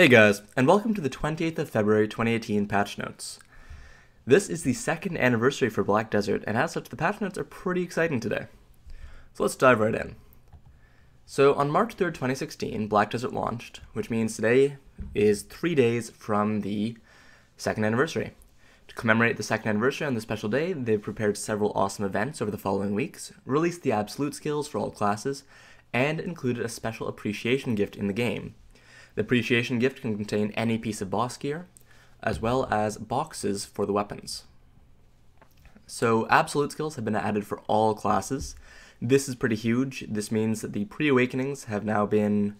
Hey guys, and welcome to the 28th of February 2018 patch notes. This is the second anniversary for Black Desert, and as such, the patch notes are pretty exciting today. So let's dive right in. So on March 3rd, 2016, Black Desert launched, which means today is three days from the second anniversary. To commemorate the second anniversary on this special day, they've prepared several awesome events over the following weeks, released the absolute skills for all classes, and included a special appreciation gift in the game. The appreciation gift can contain any piece of boss gear, as well as boxes for the weapons. So absolute skills have been added for all classes. This is pretty huge. This means that the pre-awakenings have now been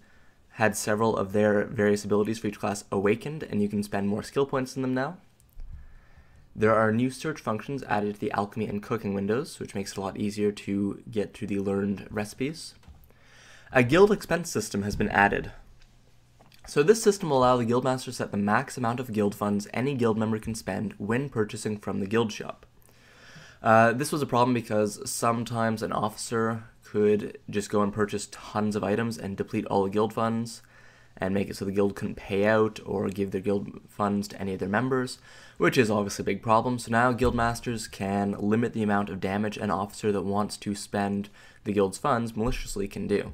had several of their various abilities for each class awakened, and you can spend more skill points in them now. There are new search functions added to the alchemy and cooking windows, which makes it a lot easier to get to the learned recipes. A guild expense system has been added. So this system will allow the guildmaster to set the max amount of guild funds any guild member can spend when purchasing from the guild shop. Uh, this was a problem because sometimes an officer could just go and purchase tons of items and deplete all the guild funds and make it so the guild couldn't pay out or give their guild funds to any of their members, which is obviously a big problem. So now guildmasters can limit the amount of damage an officer that wants to spend the guild's funds maliciously can do.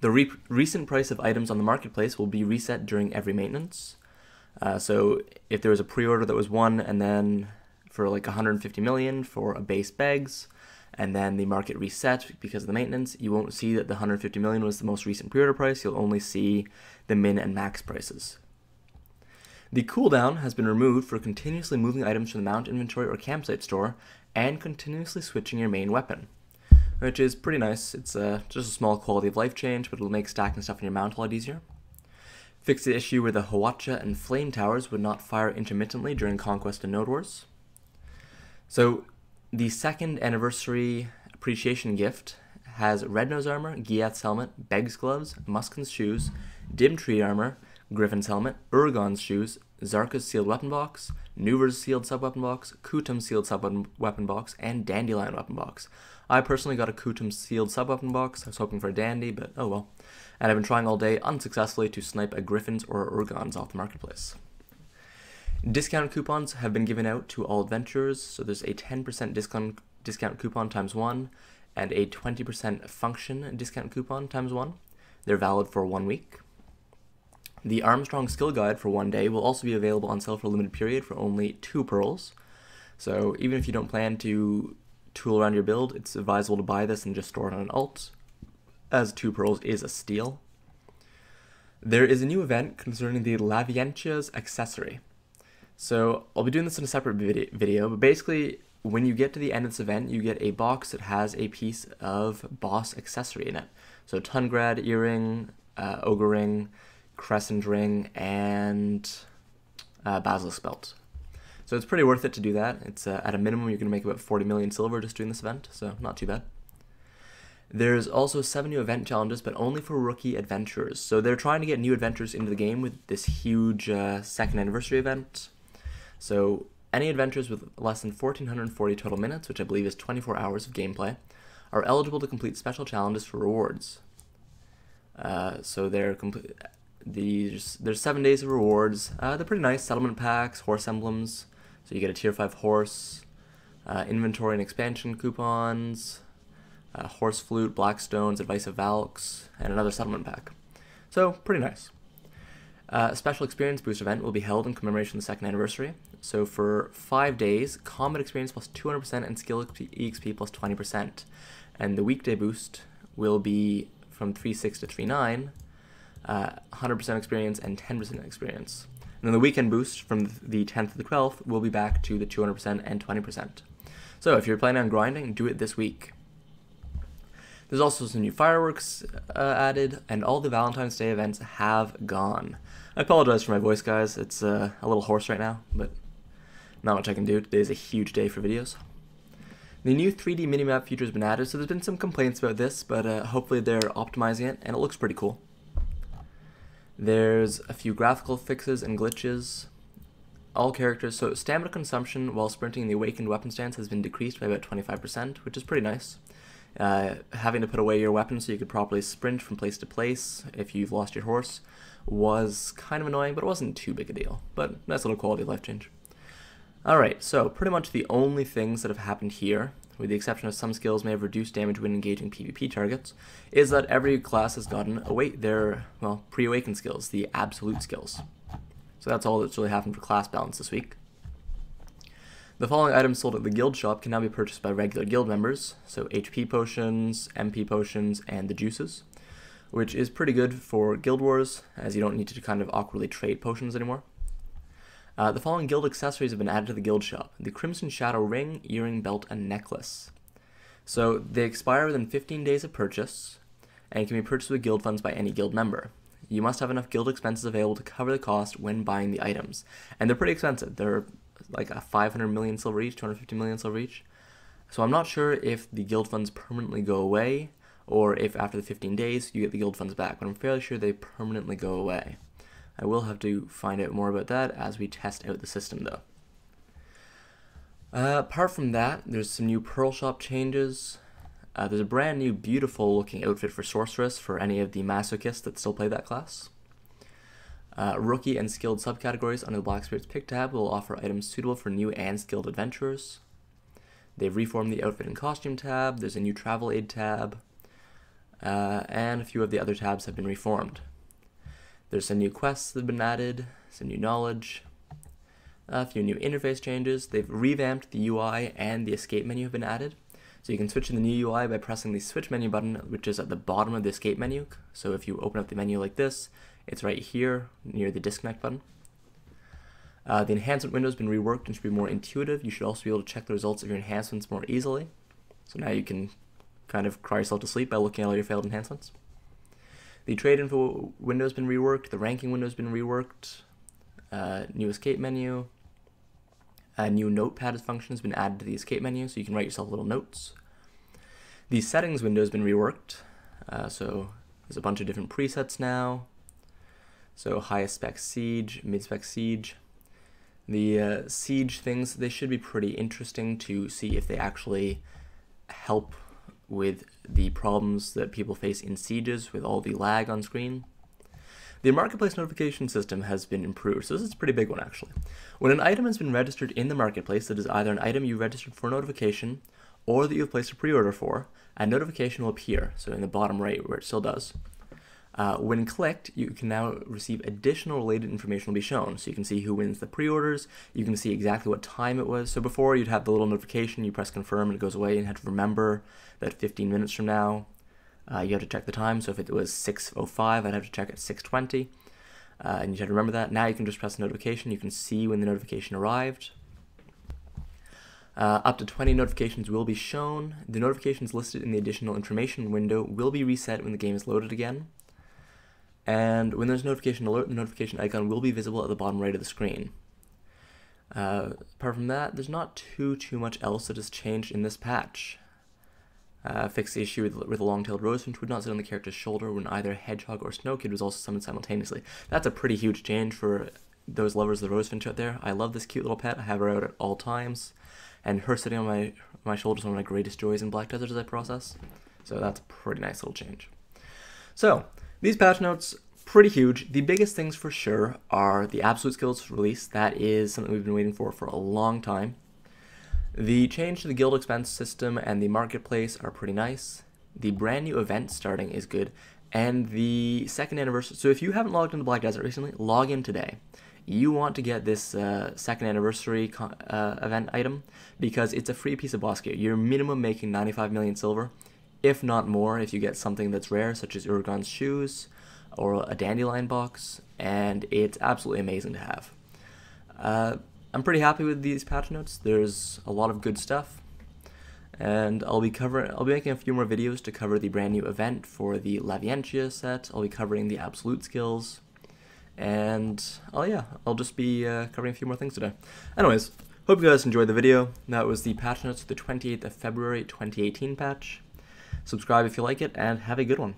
The re recent price of items on the marketplace will be reset during every maintenance. Uh, so if there was a pre-order that was one and then for like 150 million for a base bags, and then the market reset because of the maintenance, you won't see that the 150 million was the most recent pre-order price. You'll only see the min and max prices. The cooldown has been removed for continuously moving items from the mount inventory or campsite store and continuously switching your main weapon which is pretty nice. It's uh, just a small quality of life change, but it'll make stacking stuff in your mount a lot easier. Fix the issue where the Hwacha and Flame Towers would not fire intermittently during Conquest and Node Wars. So, the second anniversary appreciation gift has Red Nose Armor, Giath's Helmet, Bheg's Gloves, Muskan's Shoes, Dim Tree Armor, Griffon's Helmet, Urugon's Shoes, Kzarka's Sealed Weapon Box, Nouver's Sealed Sub Weapon Box, Kutum's Sealed Sub Weapon Box, and Dandelion Weapon Box. I personally got a Kutum sealed sub-weapon box. I was hoping for a dandy, but oh well. And I've been trying all day unsuccessfully to snipe a Griffon's or Urugons off the marketplace. Discount coupons have been given out to all adventurers, so there's a 10% discount discount coupon times one and a 20% function discount coupon times one. They're valid for one week. The Armstrong skill guide for one day will also be available on sale for a limited period for only two pearls. So even if you don't plan to tool around your build, it's advisable to buy this and just store it on an alt, as two pearls is a steal. There is a new event concerning the Lavientia's accessory. So I'll be doing this in a separate video, but basically when you get to the end of this event, you get a box that has a piece of boss accessory in it. So Tungrad earring, uh, ogre ring, crescent ring, and uh, basilisk belt. So it's pretty worth it to do that. It's uh, at a minimum you're going to make about 40 million silver just doing this event, so not too bad. There's also seven new event challenges, but only for rookie adventurers. So they're trying to get new adventurers into the game with this huge uh, second anniversary event. So any adventurers with less than 1440 total minutes, which I believe is 24 hours of gameplay, are eligible to complete special challenges for rewards. Uh, so they're complete. These there's seven days of rewards. Uh, they're pretty nice. Settlement packs, horse emblems, so you get a tier 5 horse, uh, inventory and expansion coupons, uh, horse flute, blackstones, advice of Valks, and another settlement pack. So pretty nice. Uh, a special experience boost event will be held in commemoration of the second anniversary. So for five days, combat experience plus 200% and skill EXP plus 20%. And the weekday boost will be from 3.6 to 3.9, 100% uh, experience and 10% experience. And then the weekend boost from the 10th to the 12th will be back to the 200% and 20%. So if you're planning on grinding, do it this week. There's also some new fireworks uh, added, and all the Valentine's Day events have gone. I apologize for my voice, guys. It's uh, a little hoarse right now, but not much I can do. Today is a huge day for videos. The new 3D minimap feature has been added, so there's been some complaints about this, but uh, hopefully they're optimizing it, and it looks pretty cool. There's a few graphical fixes and glitches. All characters, so stamina consumption while sprinting in the awakened weapon stance has been decreased by about 25%, which is pretty nice. Uh, having to put away your weapon so you could properly sprint from place to place if you've lost your horse was kind of annoying, but it wasn't too big a deal. But nice little quality of life change. Alright, so pretty much the only things that have happened here, with the exception of some skills may have reduced damage when engaging PvP targets, is that every class has gotten await their, well, pre-awakened skills, the absolute skills. So that's all that's really happened for class balance this week. The following items sold at the guild shop can now be purchased by regular guild members, so HP potions, MP potions, and the juices, which is pretty good for guild wars, as you don't need to kind of awkwardly trade potions anymore. Uh, the following guild accessories have been added to the guild shop. The Crimson Shadow ring, earring, belt, and necklace. So they expire within 15 days of purchase, and can be purchased with guild funds by any guild member. You must have enough guild expenses available to cover the cost when buying the items. And they're pretty expensive. They're like a 500 million silver each, 250 million silver each. So I'm not sure if the guild funds permanently go away or if after the 15 days you get the guild funds back, but I'm fairly sure they permanently go away. I will have to find out more about that as we test out the system though. Uh, apart from that, there's some new Pearl Shop changes. Uh, there's a brand new beautiful looking outfit for Sorceress for any of the masochists that still play that class. Uh, rookie and skilled subcategories under the Black Spirits pick tab will offer items suitable for new and skilled adventurers. They've reformed the outfit and costume tab, there's a new travel aid tab, uh, and a few of the other tabs have been reformed. There's some new quests that have been added, some new knowledge, a few new interface changes. They've revamped the UI and the escape menu have been added. So you can switch to the new UI by pressing the switch menu button, which is at the bottom of the escape menu. So if you open up the menu like this, it's right here near the disconnect button. Uh, the enhancement window has been reworked and should be more intuitive. You should also be able to check the results of your enhancements more easily. So now you can kind of cry yourself to sleep by looking at all your failed enhancements. The trade info window has been reworked. The ranking window has been reworked. Uh, new escape menu. A new notepad function has been added to the escape menu, so you can write yourself little notes. The settings window has been reworked. Uh, so there's a bunch of different presets now. So highest spec siege, mid spec siege. The uh, siege things, they should be pretty interesting to see if they actually help with the problems that people face in sieges with all the lag on screen. The marketplace notification system has been improved, so this is a pretty big one actually. When an item has been registered in the marketplace that is either an item you registered for notification or that you have placed a pre-order for, a notification will appear, so in the bottom right where it still does. Uh, when clicked, you can now receive additional related information will be shown. So you can see who wins the pre-orders, you can see exactly what time it was. So before you'd have the little notification, you press confirm and it goes away and you had to remember that 15 minutes from now, uh, you have to check the time. So if it was 6.05, I'd have to check at 6.20. Uh, and you have to remember that. Now you can just press notification. You can see when the notification arrived. Uh, up to 20 notifications will be shown. The notifications listed in the additional information window will be reset when the game is loaded again. And when there's notification alert, the notification icon will be visible at the bottom right of the screen. Uh, apart from that, there's not too, too much else that has changed in this patch. Uh, fixed the issue with, with the long-tailed rosefinch would not sit on the character's shoulder when either Hedgehog or Snowkid was also summoned simultaneously. That's a pretty huge change for those lovers of the rosefinch out there. I love this cute little pet. I have her out at all times. And her sitting on my, my shoulder is one of my greatest joys in Black Desert as I process. So that's a pretty nice little change. So, these patch notes, pretty huge. The biggest things for sure are the Absolute Skills release. That is something we've been waiting for for a long time. The change to the guild expense system and the marketplace are pretty nice. The brand new event starting is good. And the second anniversary, so if you haven't logged into Black Desert recently, log in today. You want to get this uh, second anniversary uh, event item because it's a free piece of boss gear. You're minimum making 95 million silver if not more if you get something that's rare, such as Urugon's shoes or a dandelion box, and it's absolutely amazing to have. Uh, I'm pretty happy with these patch notes. There's a lot of good stuff, and I'll be covering. I'll be making a few more videos to cover the brand new event for the Lavientia set. I'll be covering the absolute skills, and oh yeah, I'll just be uh, covering a few more things today. Anyways, hope you guys enjoyed the video. That was the patch notes for the 28th of February 2018 patch. Subscribe if you like it, and have a good one.